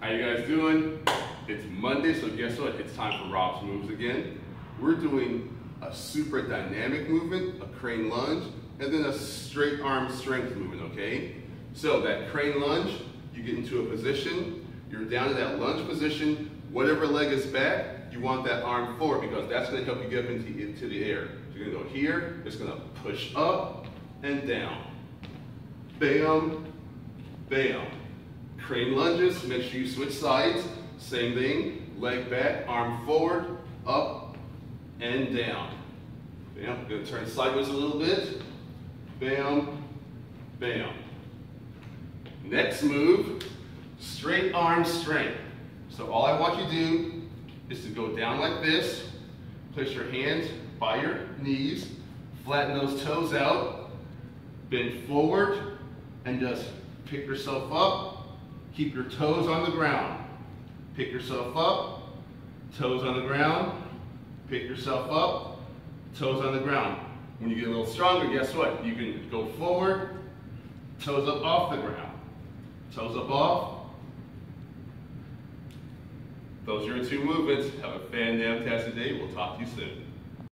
How you guys doing? It's Monday, so guess what? It's time for Rob's moves again. We're doing a super dynamic movement, a crane lunge, and then a straight arm strength movement, okay? So that crane lunge, you get into a position, you're down in that lunge position, whatever leg is back, you want that arm forward because that's gonna help you get up into, into the air. So you're gonna go here, it's gonna push up and down. Bam, bam. Crane lunges, make sure you switch sides. Same thing, leg back, arm forward, up, and down. Bam, gonna turn sideways a little bit. Bam, bam. Next move, straight arm strength. So all I want you to do is to go down like this, place your hands by your knees, flatten those toes out, bend forward, and just pick yourself up, Keep your toes on the ground. Pick yourself up, toes on the ground, pick yourself up, toes on the ground. When you get a little stronger, guess what? You can go forward, toes up off the ground. Toes up off. Those are your two movements. Have a fantastic day. We'll talk to you soon.